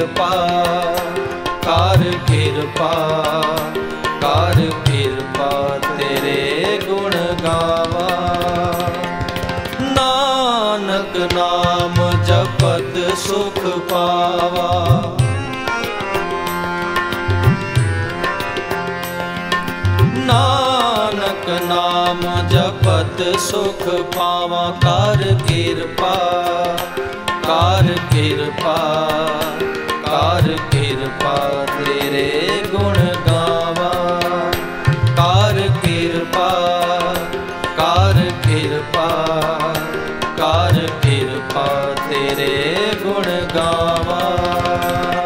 ਕਿਰਪਾ, ਕਰ ਕਿਰਪਾ ਕਰ ਕਿਰਪਾ ਤੇਰੇ ਗੁਣ ਗਾਵਾਂ। ਨਾਨਕ ਨਾਮ ਜਪਤ ਸੁਖ ਪਾਵਾ। ਨਾਨਕ ਨਾਮ ਜਪਤ ਸੁਖ ਪਾਵਾ, ਕਰ ਕਿਰਪਾ ਕਰ ਕਿਰਪਾ। ਕਿਰਪਾ ਤੇਰੇ ਗੁਣ ਗਾਵਾਂ। ਕਰ ਕਿਰਪਾ ਕਰ ਕਿਰਪਾ ਕਰ ਕਿਰਪਾ ਤੇਰੇ ਗੁਣ ਗਾਵਾਂ।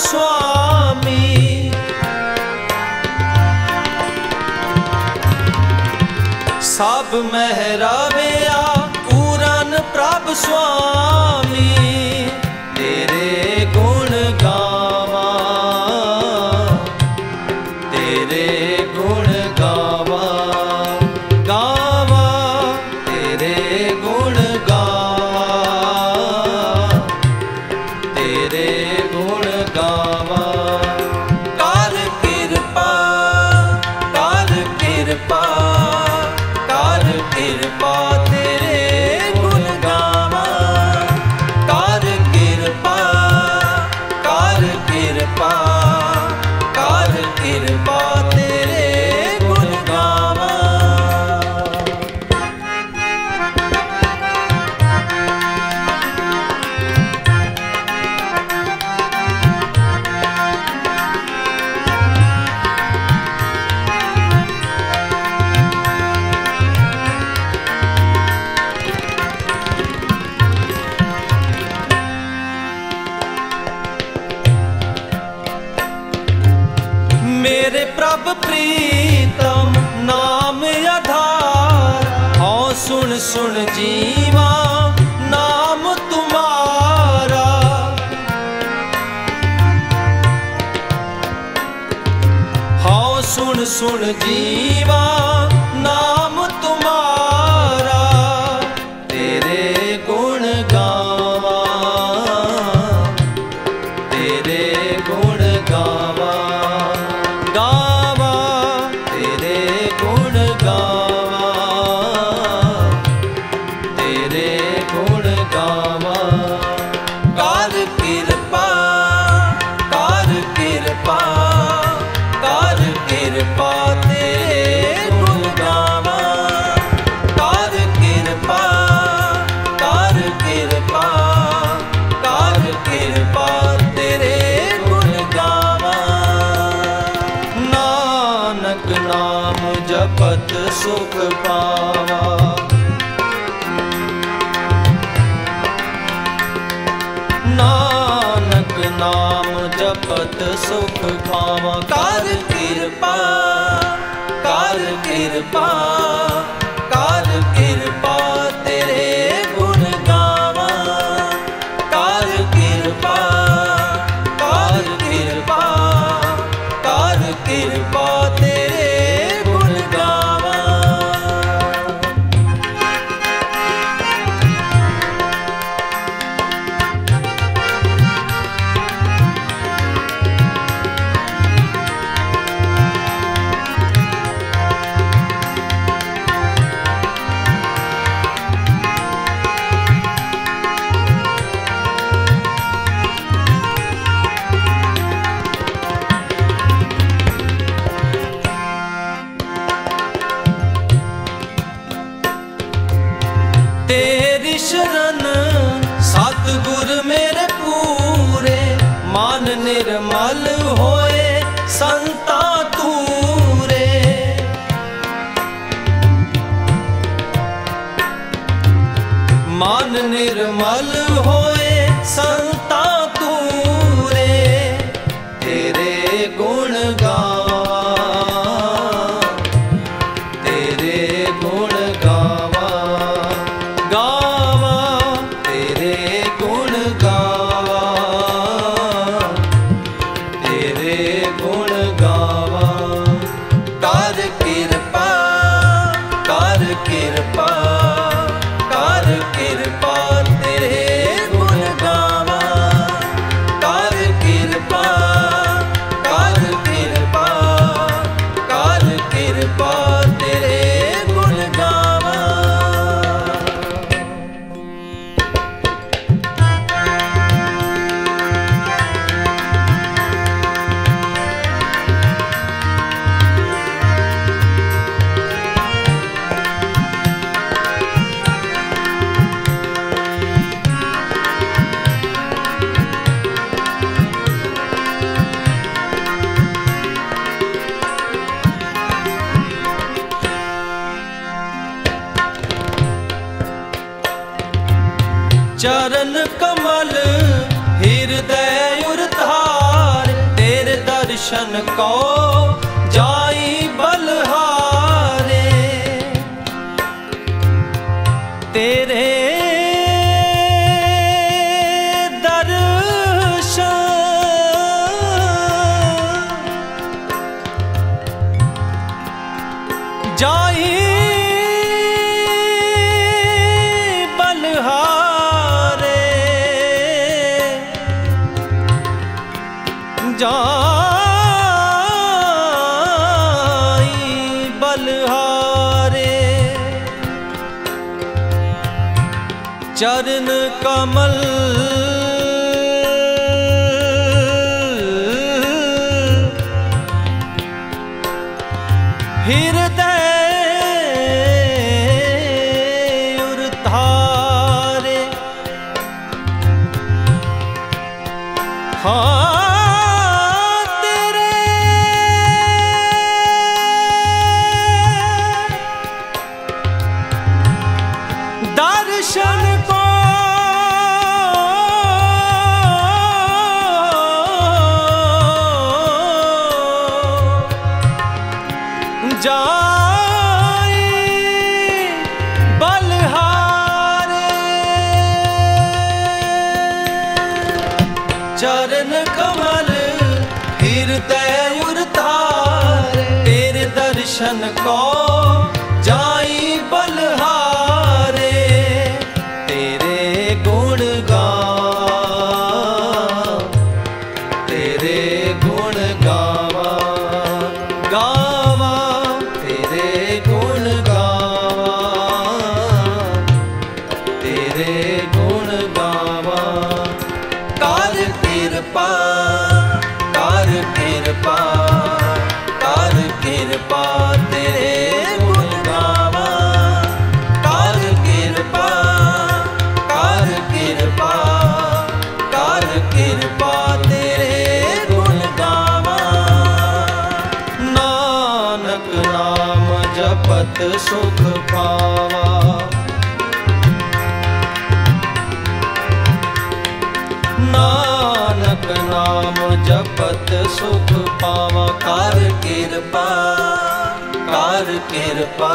ਸੁਆਮੀ ਸਭ ਮਹਿਰਾਵਿਆ ਪੂਰਨ ਪ੍ਰਭ ਸੁਆਮੀ ਤੇਰੇ ਗੁਣ ਗਾਵਾਂ ਤੇਰੇ ਗੁਣ ਪ੍ਰੀਤਮ ਨਾਮ ਆਧਾਰ ਹਉ ਸੁਣ ਸੁਣ ਜੀਵਾ ਨਾਮ ਤੁਮਾਰਾ। ਹਉ ਸੁਣ ਸੁਣ ਜੀਵਾ ਨਾਮ ਜਪਤ ਸੁਖ ਪਾਵਾ। ਨਾਨਕ ਨਾਮ ਜਪਤ ਸੁਖ ਪਾਵਾ। ਕਰ ਕਿਰਪਾ ਕਰ ਕਿਰਪਾ। ਸ਼ਰਨ ਸਤ ਗੁਰ ਮੇਰੇ ਪੂਰੇ ਮਨ ਨਿਰਮਲ ਹੋਏ ਸੰਤਾ ਤੂਰੇ ਮਨ ਨਿਰਮਲ ਹੋਏ ਸੰਤਾ ਚਰਨ ਕਮਲ ਹਿਰਦੈ ਉਰਧਾਰ ਤੇਰੇ ਦਰਸ਼ਨ ਕੋ ਚਰਨ ਕਮਲ ਚਰਨ ਕਮਲ ਹਿਰਦੈ ਉਰਤਾਰ ਤੇਰੇ ਦਰਸ਼ਨ ਕੋ ਸੁਖ ਪਾਵਾ। ਨਾਨਕ ਨਾਮ ਜਪਤ ਸੁਖ ਪਾਵਾ। ਕਰ ਕਿਰਪਾ ਕਰ ਕਿਰਪਾ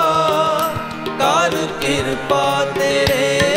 ਕਰ ਕਿਰਪਾ ਤੇਰੇ